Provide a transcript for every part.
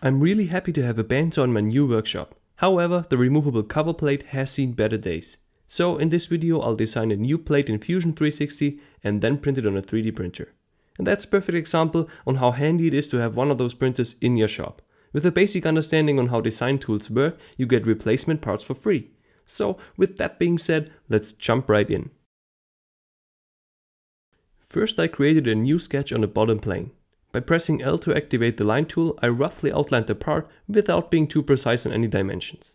I'm really happy to have a bandsaw in my new workshop. However, the removable cover plate has seen better days. So in this video I'll design a new plate in Fusion 360 and then print it on a 3D printer. And that's a perfect example on how handy it is to have one of those printers in your shop. With a basic understanding on how design tools work, you get replacement parts for free. So with that being said, let's jump right in. First I created a new sketch on the bottom plane. By pressing L to activate the line tool, I roughly outlined the part without being too precise on any dimensions.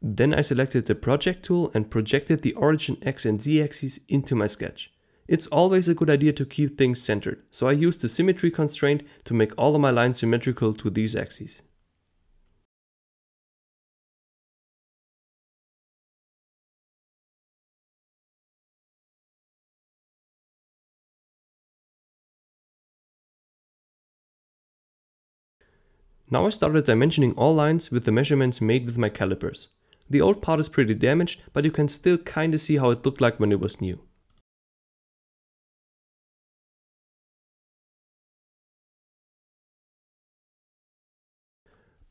Then I selected the project tool and projected the origin X and Z axes into my sketch. It's always a good idea to keep things centered, so I used the symmetry constraint to make all of my lines symmetrical to these axes. Now I started dimensioning all lines with the measurements made with my calipers. The old part is pretty damaged, but you can still kinda see how it looked like when it was new.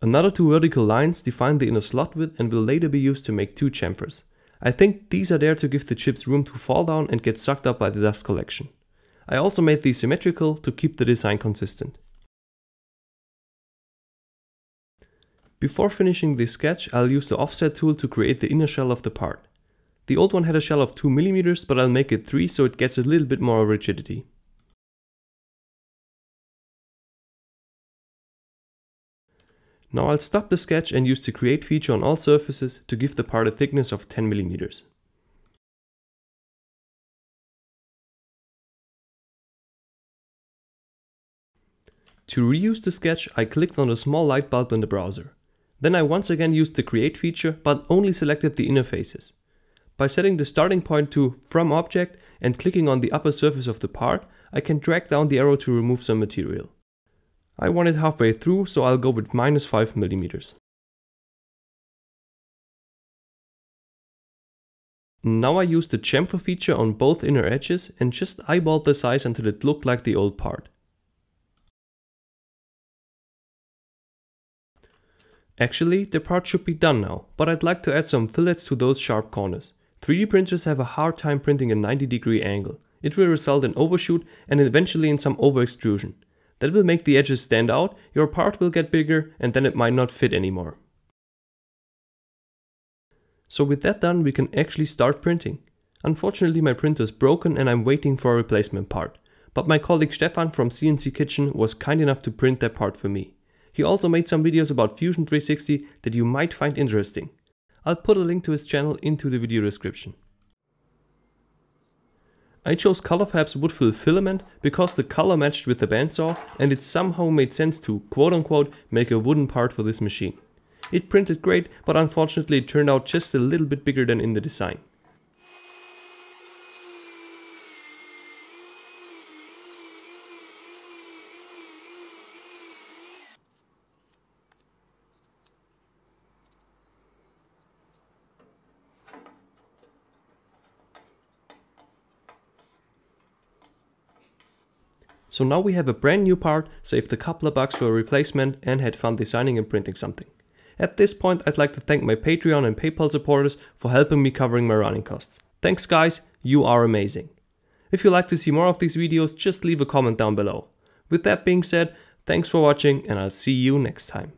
Another two vertical lines define the inner slot width and will later be used to make two chamfers. I think these are there to give the chips room to fall down and get sucked up by the dust collection. I also made these symmetrical to keep the design consistent. Before finishing this sketch, I'll use the offset tool to create the inner shell of the part. The old one had a shell of 2mm, but I'll make it 3 so it gets a little bit more rigidity. Now I'll stop the sketch and use the create feature on all surfaces to give the part a thickness of 10mm. To reuse the sketch, I clicked on the small light bulb in the browser. Then I once again used the create feature but only selected the inner faces. By setting the starting point to from object and clicking on the upper surface of the part, I can drag down the arrow to remove some material. I want it halfway through so I'll go with minus 5 millimeters. Now I use the chamfer feature on both inner edges and just eyeballed the size until it looked like the old part. Actually, the part should be done now, but I'd like to add some fillets to those sharp corners. 3D printers have a hard time printing a 90 degree angle. It will result in overshoot and eventually in some over extrusion. That will make the edges stand out, your part will get bigger and then it might not fit anymore. So with that done we can actually start printing. Unfortunately my printer is broken and I'm waiting for a replacement part. But my colleague Stefan from CNC Kitchen was kind enough to print that part for me. He also made some videos about Fusion 360 that you might find interesting. I'll put a link to his channel into the video description. I chose colorFabb's wood-fill filament because the color matched with the bandsaw and it somehow made sense to quote-unquote make a wooden part for this machine. It printed great, but unfortunately it turned out just a little bit bigger than in the design. So now we have a brand new part, saved a couple of bucks for a replacement and had fun designing and printing something. At this point I'd like to thank my Patreon and PayPal supporters for helping me covering my running costs. Thanks guys, you are amazing. If you'd like to see more of these videos, just leave a comment down below. With that being said, thanks for watching and I'll see you next time.